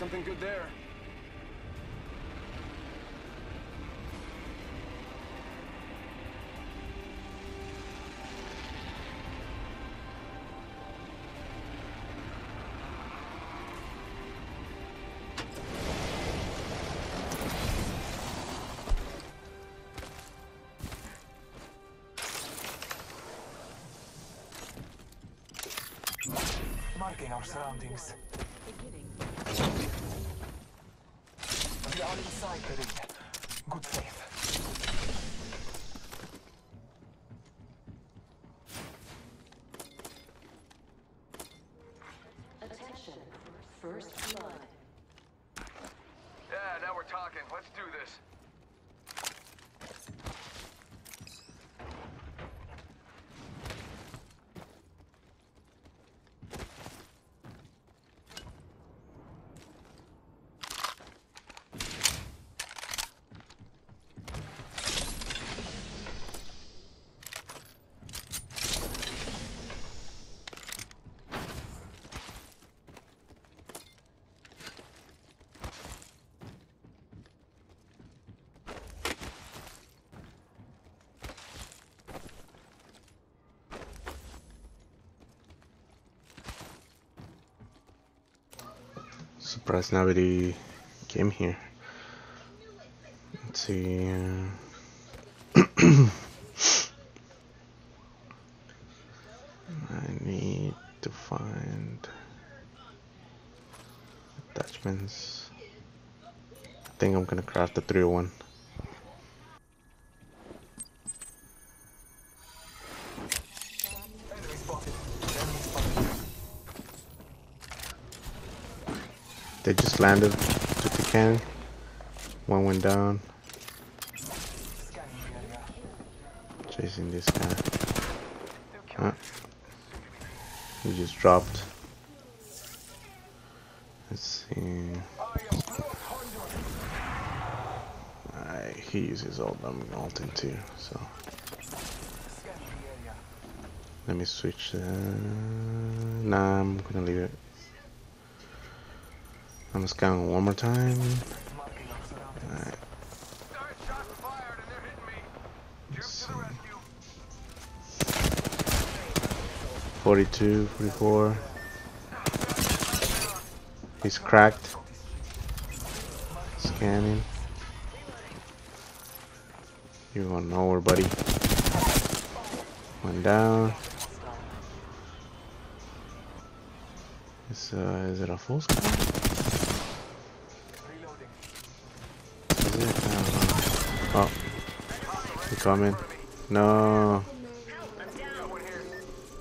something good there. Marking our surroundings. We Good faith. Attention. First blood. Yeah, now we're talking. Let's do this. Surprised nobody came here. Let's see. uh, I need to find attachments. I think I'm gonna craft the 301. They just landed with the cannon. One went down, chasing this guy. Huh? He just dropped. Let's see. Alright, he uses all them Alton too, so let me switch. Uh, nah, I'm gonna leave it. I'm scanning one more time. Marking our surroundings. Alright, Alright, shots fired and they're hitting me. Jim let's to see. the rescue. 42, 44. He's cracked. Scanning. You're going nowhere, buddy. One down. Is, uh, is it a full? Reloading. Is it? I don't know. Oh. He coming. No.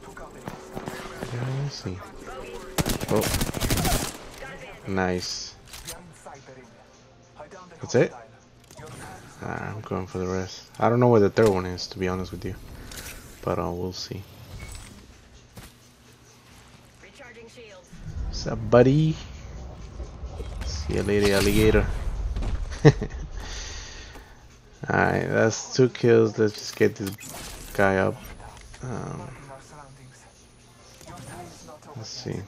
Took out the Yeah, I see. Oh. Nice. We are inside the ring. Hide down the That's it? hostile. Your path is Ah, I'm going for the rest. I don't know where the third one is, to be honest with you. But uh, we'll see. Recharging. What's up, buddy? See you later, alligator. Alright, that's two kills. Let's just get this guy up. Um, marking our surroundings. Your time is not over. let's see.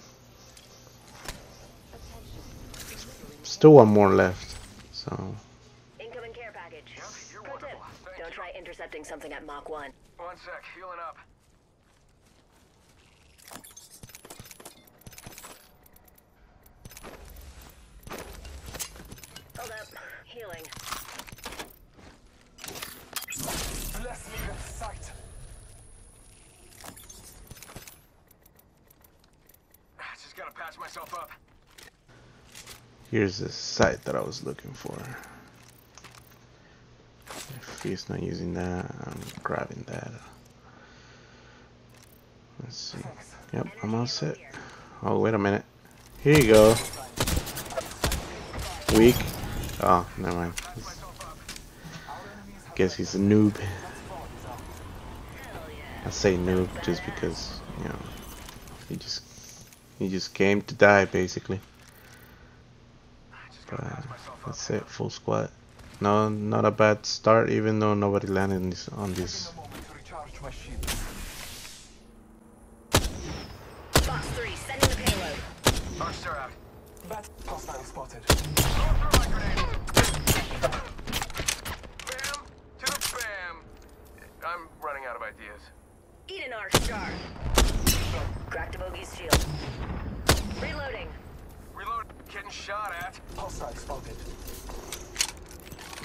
Still one more left. So, Incoming care package. you're Pro tip. Thank Don't try intercepting something at Mach 1. One sec, healing up. Hold up. Healing. With sight. Just gotta patch myself up. here's the site that I was looking for. If he's not using that, I'm grabbing that. Let's see. Yep, I'm all set. Oh, wait a minute. Here you go. Weak. Oh, never mind. Guess he's a noob. I say noob just because, you know, he just he just came to die basically. But gotta patch myself up. that's it, full squad. No, not a bad start, even though nobody landed on this. Taking a moment to recharge my shield. Box 3, sending the payload. Arcs out. Bat hostile spotted. Throw my grenade. Bam to the bam. I'm running out of ideas. Eat an star. Cracked a bogey's shield. Reloading. Reload. Getting shot at. Hostile spotted.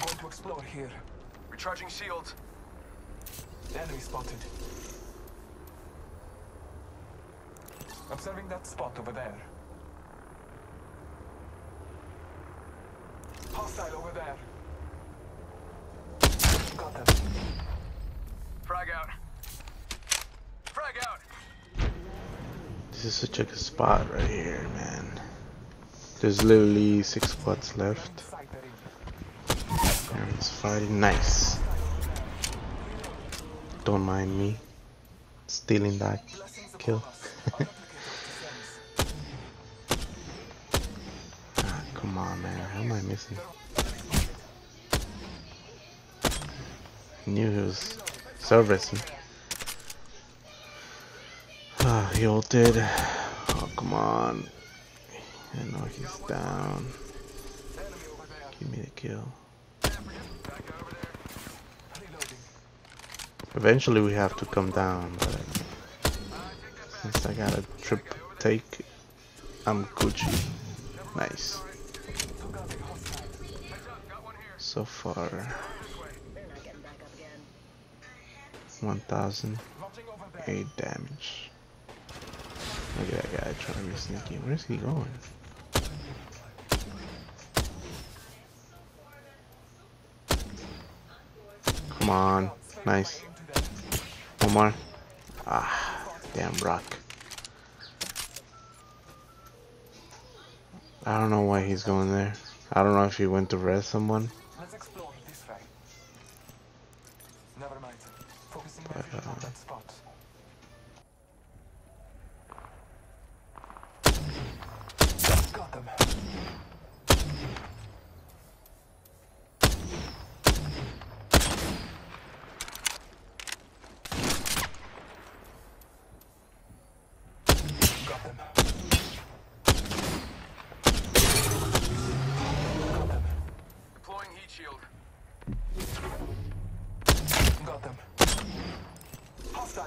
Going to explore here. Recharging shields. Enemy spotted. Observing that spot over there. Hostile over there. Got them. Frag out. Frag out. This is such a good spot right here, man. There's literally six spots left. They're fighting nice. Don't mind me stealing that kill. ah, come on, man. How am I missing? Knew he was servicing. He ulted. Oh, come on. I know he's down. Give me the kill. Eventually we have to come down, but since I got a trip take, I'm Gucci. Nice. So far, This way. Look at that guy trying to be sneaky. Where's he going? Come on. Nice. One more. Ah, damn rock. I don't know why he's going there. I don't know if he went to rest someone.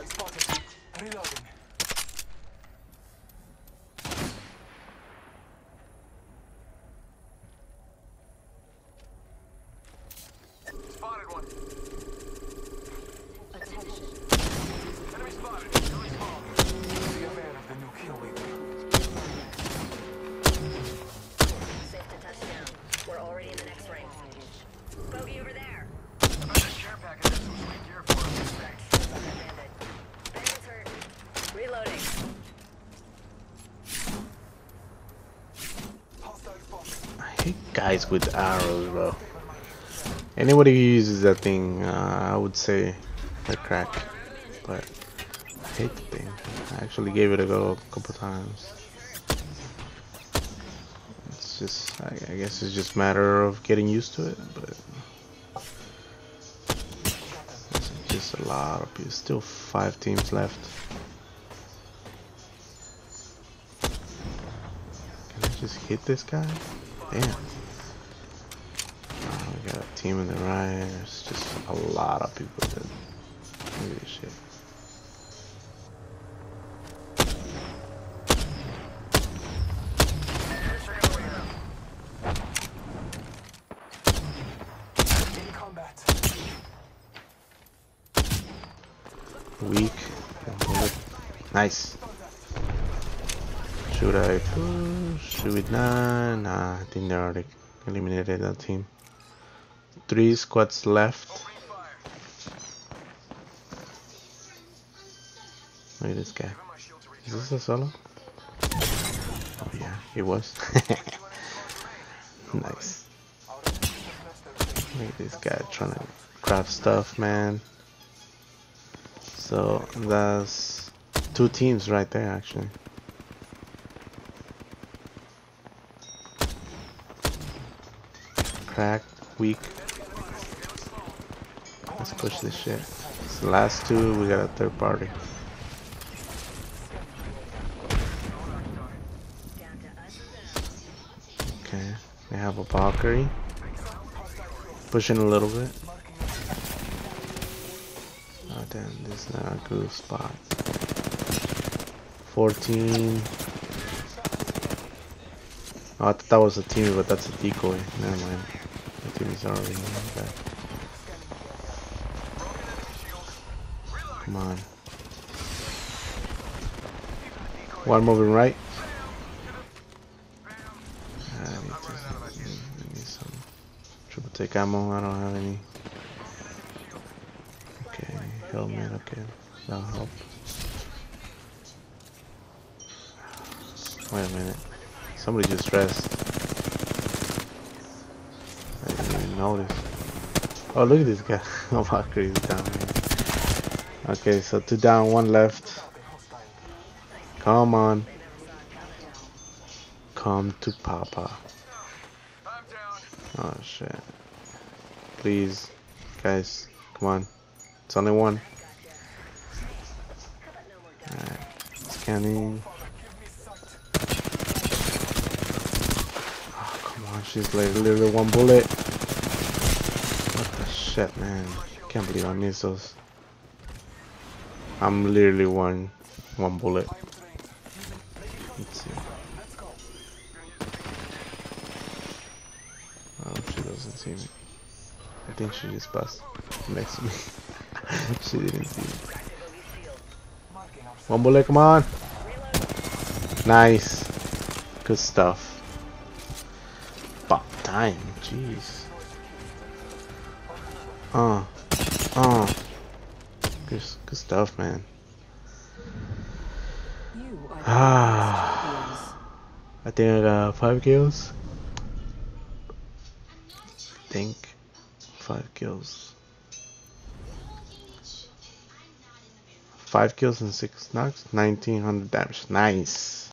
Spotted. Reloading. With arrows, bro. Anybody who uses that thing, uh, I would say they're crack. But I hate the thing. I actually gave it a go a couple times. It's just, I, I guess it's just matter of getting used to it. But it's just a lot of people. Still five teams left. Can I just hit this guy? Damn. Team in the right. It's just a lot of people that at this shit. Weak. Nice. Should I push? Should we not? Nah, I think they already eliminated that team. Three squads left. Look at this guy. Is this a solo? Oh yeah, he was. nice. Look at this guy trying to craft stuff, man. So that's two teams right there, actually. Cracked, weak. Let's push this shit. It's the last two, we got a third party. Okay, we have a Valkyrie. Pushing a little bit. Oh damn, this is not a good spot. 14. Oh, I thought that was a team, but that's a decoy. Never mind. The team is already. Come on. One moving right. Ah, I need, to, I need some triple take ammo. I don't have any. Okay, helmet. Okay, that'll help. Wait a minute. Somebody just dressed. I didn't even notice. Oh, look at this guy. oh, Valkyrie's down here. Okay, so two down, one left. Come on. Come to Papa. Oh, shit. Please, guys, come on. It's only one. Alright, scanning. Oh, ah, come on, she's like literally one bullet. What the shit, man? Can't believe I missed those. I'm literally one, one bullet. Let's see. Oh, she doesn't see me. I think she just passed next to me. she didn't see me. One bullet, come on. Nice. Good stuff. About time, jeez. Uh. Good, good stuff, man. Ah. I think I got five kills. think five kills. Five kills and six knocks, 1900 damage. Nice.